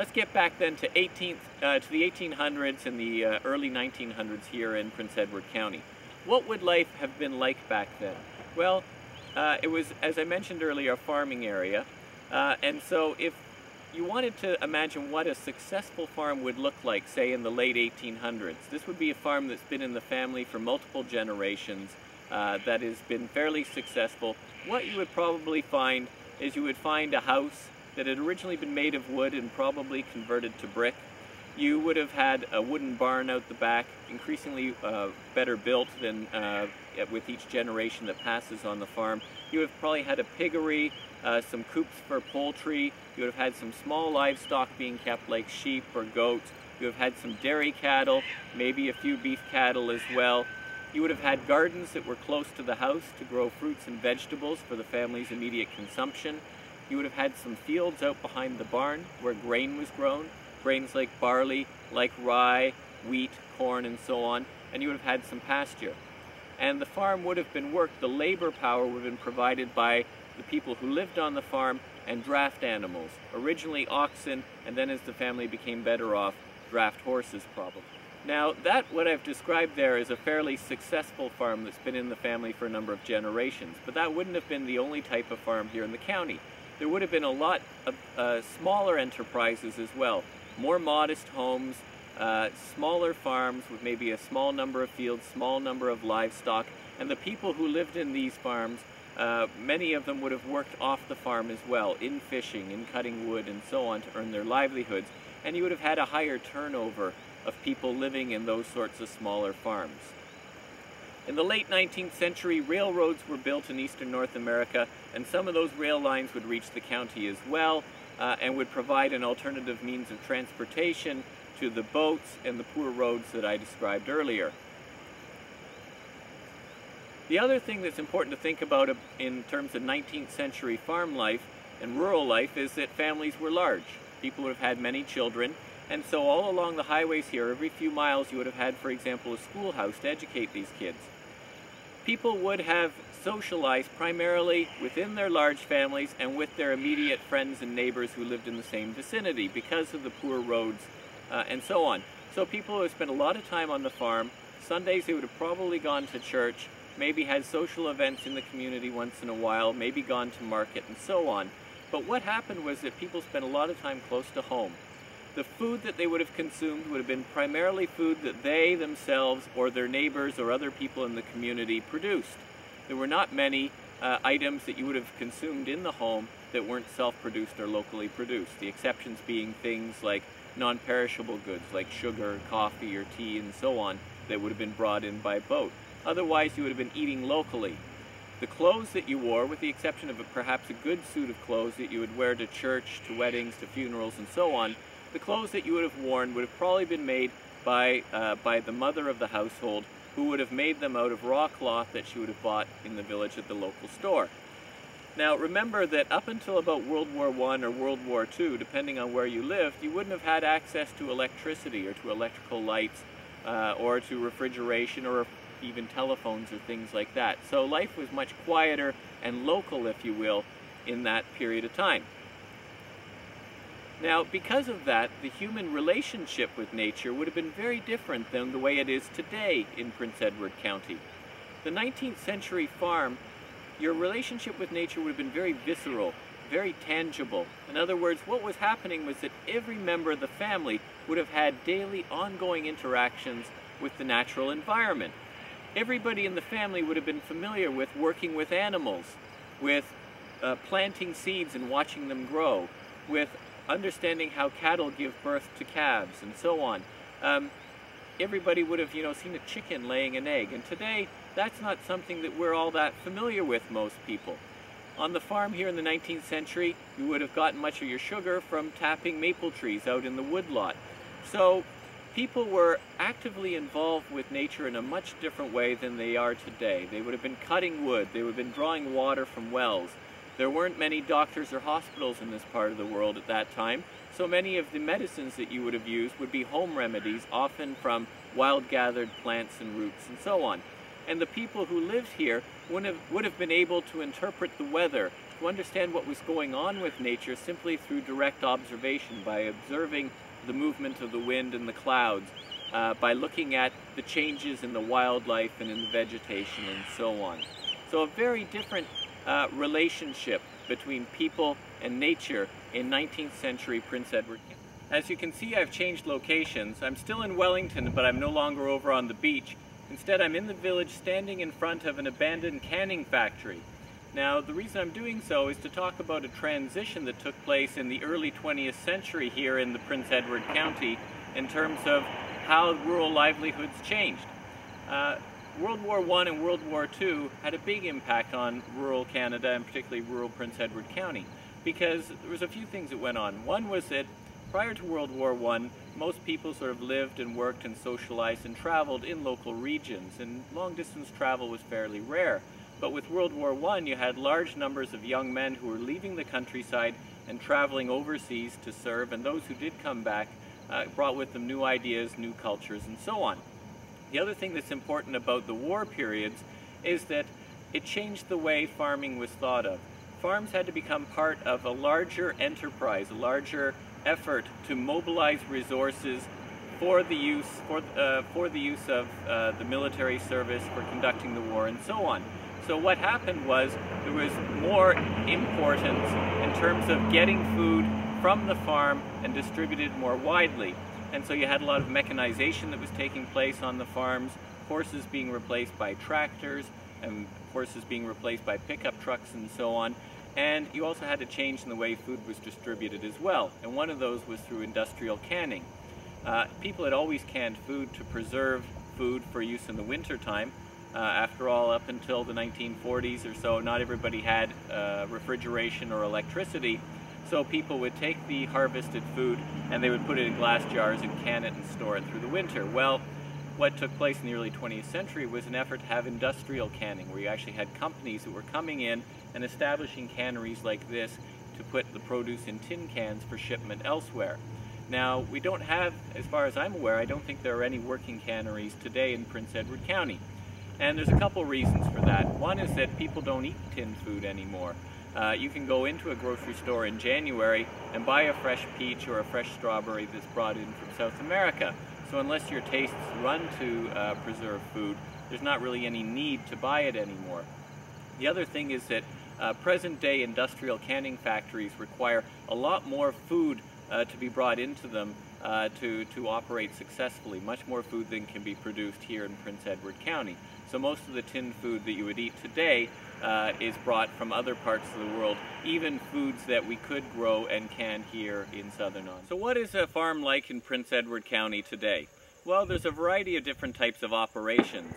Let's get back then to 18th, uh, to the 1800s and the uh, early 1900s here in Prince Edward County. What would life have been like back then? Well, uh, it was, as I mentioned earlier, a farming area. Uh, and so if you wanted to imagine what a successful farm would look like, say in the late 1800s, this would be a farm that's been in the family for multiple generations, uh, that has been fairly successful. What you would probably find is you would find a house that had originally been made of wood and probably converted to brick. You would have had a wooden barn out the back, increasingly uh, better built than uh, with each generation that passes on the farm. You would have probably had a piggery, uh, some coops for poultry. You would have had some small livestock being kept like sheep or goats. You have had some dairy cattle, maybe a few beef cattle as well. You would have had gardens that were close to the house to grow fruits and vegetables for the family's immediate consumption. You would have had some fields out behind the barn where grain was grown, grains like barley, like rye, wheat, corn, and so on, and you would have had some pasture. And the farm would have been worked, the labor power would have been provided by the people who lived on the farm and draft animals. Originally oxen, and then as the family became better off, draft horses probably. Now that what I've described there is a fairly successful farm that's been in the family for a number of generations, but that wouldn't have been the only type of farm here in the county. There would have been a lot of uh, smaller enterprises as well, more modest homes, uh, smaller farms with maybe a small number of fields, small number of livestock, and the people who lived in these farms, uh, many of them would have worked off the farm as well, in fishing, in cutting wood, and so on to earn their livelihoods, and you would have had a higher turnover of people living in those sorts of smaller farms. In the late 19th century, railroads were built in eastern North America, and some of those rail lines would reach the county as well, uh, and would provide an alternative means of transportation to the boats and the poor roads that I described earlier. The other thing that's important to think about in terms of 19th century farm life and rural life is that families were large. People would have had many children, and so all along the highways here, every few miles you would have had, for example, a schoolhouse to educate these kids. People would have socialized primarily within their large families and with their immediate friends and neighbors who lived in the same vicinity because of the poor roads uh, and so on. So people have spent a lot of time on the farm. Sundays they would have probably gone to church, maybe had social events in the community once in a while, maybe gone to market and so on. But what happened was that people spent a lot of time close to home the food that they would have consumed would have been primarily food that they themselves or their neighbors or other people in the community produced. There were not many uh, items that you would have consumed in the home that weren't self-produced or locally produced. The exceptions being things like non-perishable goods like sugar, coffee, or tea, and so on that would have been brought in by boat. Otherwise, you would have been eating locally. The clothes that you wore, with the exception of a, perhaps a good suit of clothes that you would wear to church, to weddings, to funerals, and so on, the clothes that you would have worn would have probably been made by, uh, by the mother of the household who would have made them out of raw cloth that she would have bought in the village at the local store. Now remember that up until about World War I or World War II, depending on where you lived, you wouldn't have had access to electricity or to electrical lights uh, or to refrigeration or even telephones or things like that. So life was much quieter and local, if you will, in that period of time. Now, because of that, the human relationship with nature would have been very different than the way it is today in Prince Edward County. The 19th century farm, your relationship with nature would have been very visceral, very tangible. In other words, what was happening was that every member of the family would have had daily ongoing interactions with the natural environment. Everybody in the family would have been familiar with working with animals, with uh, planting seeds and watching them grow, with understanding how cattle give birth to calves and so on. Um, everybody would have, you know, seen a chicken laying an egg. And today, that's not something that we're all that familiar with, most people. On the farm here in the 19th century, you would have gotten much of your sugar from tapping maple trees out in the woodlot. So people were actively involved with nature in a much different way than they are today. They would have been cutting wood, they would have been drawing water from wells, there weren't many doctors or hospitals in this part of the world at that time, so many of the medicines that you would have used would be home remedies, often from wild gathered plants and roots and so on. And the people who lived here would have, would have been able to interpret the weather to understand what was going on with nature simply through direct observation, by observing the movement of the wind and the clouds, uh, by looking at the changes in the wildlife and in the vegetation and so on. So a very different uh, relationship between people and nature in 19th century Prince Edward. As you can see, I've changed locations. I'm still in Wellington, but I'm no longer over on the beach. Instead, I'm in the village standing in front of an abandoned canning factory. Now, the reason I'm doing so is to talk about a transition that took place in the early 20th century here in the Prince Edward County in terms of how rural livelihoods changed. Uh, World War I and World War II had a big impact on rural Canada and particularly rural Prince Edward County because there was a few things that went on. One was that prior to World War I, most people sort of lived and worked and socialized and traveled in local regions and long distance travel was fairly rare. But with World War I, you had large numbers of young men who were leaving the countryside and traveling overseas to serve, and those who did come back uh, brought with them new ideas, new cultures, and so on. The other thing that's important about the war periods is that it changed the way farming was thought of. Farms had to become part of a larger enterprise, a larger effort to mobilize resources for the use for, uh, for the use of uh, the military service for conducting the war and so on. So what happened was there was more importance in terms of getting food from the farm and distributed more widely. And so you had a lot of mechanization that was taking place on the farms, horses being replaced by tractors, and horses being replaced by pickup trucks and so on. And you also had a change in the way food was distributed as well. And one of those was through industrial canning. Uh, people had always canned food to preserve food for use in the winter time. Uh, after all, up until the 1940s or so, not everybody had uh, refrigeration or electricity. So people would take the harvested food and they would put it in glass jars and can it and store it through the winter. Well, what took place in the early 20th century was an effort to have industrial canning, where you actually had companies that were coming in and establishing canneries like this to put the produce in tin cans for shipment elsewhere. Now, we don't have, as far as I'm aware, I don't think there are any working canneries today in Prince Edward County. And there's a couple reasons for that. One is that people don't eat tin food anymore. Uh, you can go into a grocery store in January and buy a fresh peach or a fresh strawberry that's brought in from South America. So unless your tastes run to uh, preserve food, there's not really any need to buy it anymore. The other thing is that uh, present-day industrial canning factories require a lot more food uh, to be brought into them uh, to, to operate successfully, much more food than can be produced here in Prince Edward County. So most of the tinned food that you would eat today uh, is brought from other parts of the world, even foods that we could grow and can here in Southern Ontario. So what is a farm like in Prince Edward County today? Well, there's a variety of different types of operations.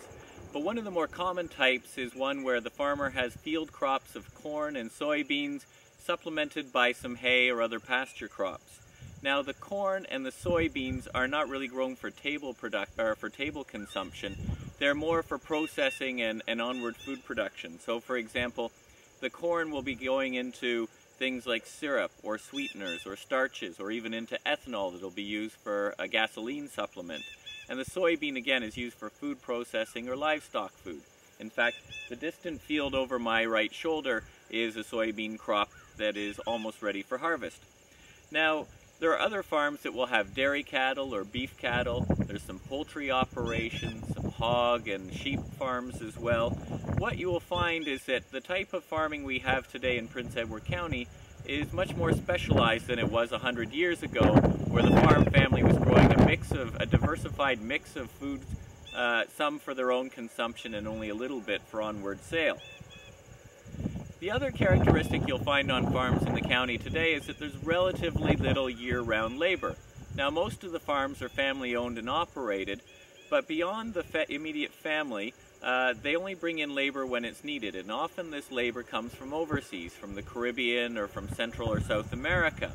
But one of the more common types is one where the farmer has field crops of corn and soybeans supplemented by some hay or other pasture crops. Now the corn and the soybeans are not really grown for table product or for table consumption, they're more for processing and, and onward food production. So for example, the corn will be going into things like syrup or sweeteners or starches or even into ethanol that will be used for a gasoline supplement. And the soybean again is used for food processing or livestock food. In fact, the distant field over my right shoulder is a soybean crop that is almost ready for harvest. Now, there are other farms that will have dairy cattle or beef cattle. There's some poultry operations, hog and sheep farms as well. What you will find is that the type of farming we have today in Prince Edward County is much more specialized than it was a 100 years ago, where the farm family was growing a mix of, a diversified mix of foods, uh, some for their own consumption and only a little bit for onward sale. The other characteristic you'll find on farms in the county today is that there's relatively little year-round labor. Now most of the farms are family owned and operated, but beyond the fa immediate family, uh, they only bring in labor when it's needed, and often this labor comes from overseas, from the Caribbean or from Central or South America.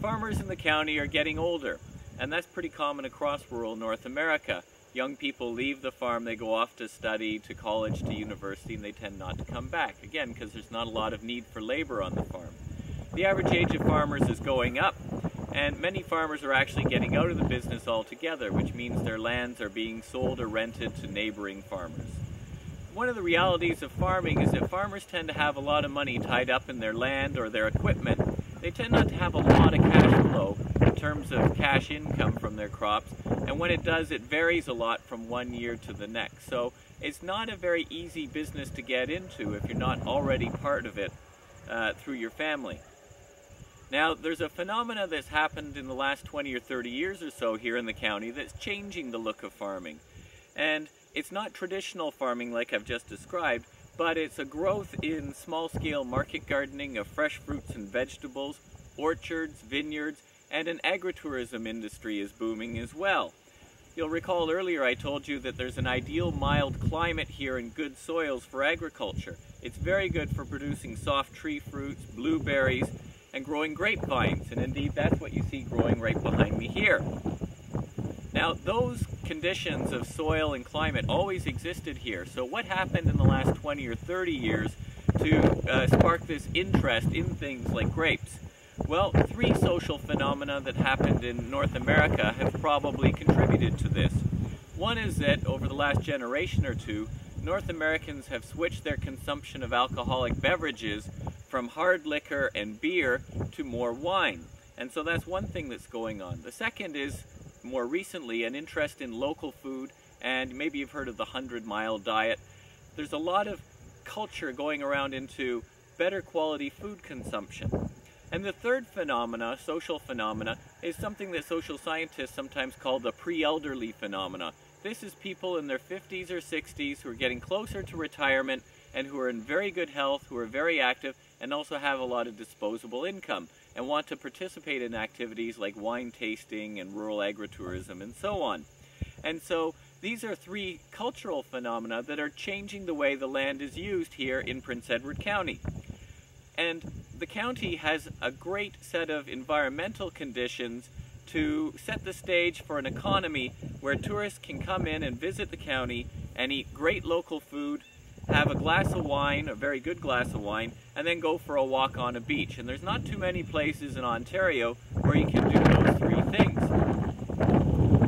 Farmers in the county are getting older, and that's pretty common across rural North America young people leave the farm, they go off to study, to college, to university, and they tend not to come back. Again, because there's not a lot of need for labor on the farm. The average age of farmers is going up, and many farmers are actually getting out of the business altogether, which means their lands are being sold or rented to neighboring farmers. one of the realities of farming is that farmers tend to have a lot of money tied up in their land or their equipment. They tend not to have a lot of cash flow in terms of cash income from their crops, and when it does, it varies a lot from one year to the next. So it's not a very easy business to get into if you're not already part of it uh, through your family. Now, there's a phenomena that's happened in the last 20 or 30 years or so here in the county that's changing the look of farming. And it's not traditional farming like I've just described, but it's a growth in small-scale market gardening of fresh fruits and vegetables, orchards, vineyards, and an agritourism industry is booming as well. You'll recall earlier I told you that there's an ideal mild climate here and good soils for agriculture. It's very good for producing soft tree fruits, blueberries, and growing grapevines, and indeed that's what you see growing right behind me here. Now, those conditions of soil and climate always existed here, so what happened in the last 20 or 30 years to uh, spark this interest in things like grapes? Well, three social phenomena that happened in North America have probably contributed to this. One is that over the last generation or two, North Americans have switched their consumption of alcoholic beverages from hard liquor and beer to more wine. And so that's one thing that's going on. The second is, more recently, an interest in local food, and maybe you've heard of the 100 mile diet. There's a lot of culture going around into better quality food consumption. And the third phenomena, social phenomena, is something that social scientists sometimes call the pre-elderly phenomena. This is people in their 50s or 60s who are getting closer to retirement and who are in very good health, who are very active, and also have a lot of disposable income and want to participate in activities like wine tasting and rural agritourism and so on. And so these are three cultural phenomena that are changing the way the land is used here in Prince Edward County. And the county has a great set of environmental conditions to set the stage for an economy where tourists can come in and visit the county and eat great local food have a glass of wine, a very good glass of wine, and then go for a walk on a beach. And there's not too many places in Ontario where you can do those three things.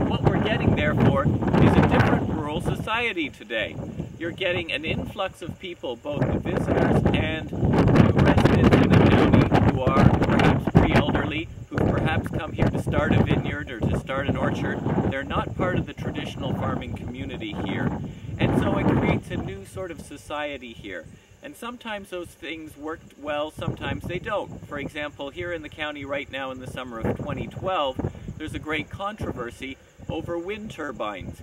What we're getting, therefore, is a different rural society today. You're getting an influx of people, both the visitors and new residents in the county who are perhaps pre-elderly, who perhaps come here to start a vineyard or to start an orchard. They're not part of the traditional farming community here. And so it creates a new sort of society here. And sometimes those things worked well, sometimes they don't. For example, here in the county right now in the summer of 2012, there's a great controversy over wind turbines.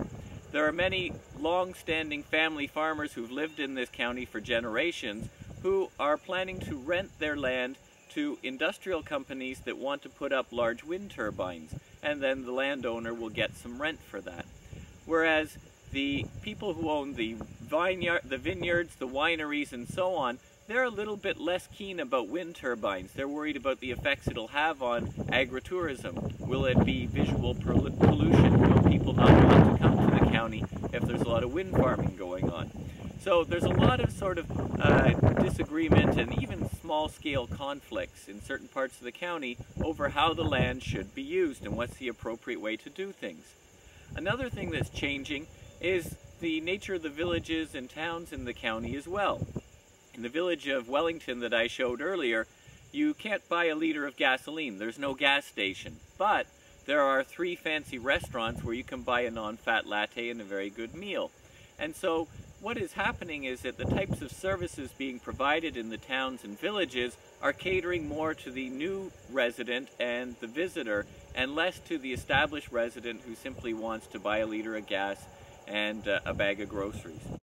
There are many long-standing family farmers who've lived in this county for generations who are planning to rent their land to industrial companies that want to put up large wind turbines, and then the landowner will get some rent for that. Whereas the people who own the vineyard, the vineyards, the wineries, and so on, they're a little bit less keen about wind turbines. They're worried about the effects it'll have on agritourism. Will it be visual pollution? Will people not want to come to the county if there's a lot of wind farming going on? So there's a lot of sort of uh, disagreement and even small-scale conflicts in certain parts of the county over how the land should be used and what's the appropriate way to do things. Another thing that's changing is the nature of the villages and towns in the county as well. In the village of Wellington that I showed earlier, you can't buy a liter of gasoline. There's no gas station. But there are three fancy restaurants where you can buy a non-fat latte and a very good meal. And so what is happening is that the types of services being provided in the towns and villages are catering more to the new resident and the visitor and less to the established resident who simply wants to buy a liter of gas and uh, a bag of groceries.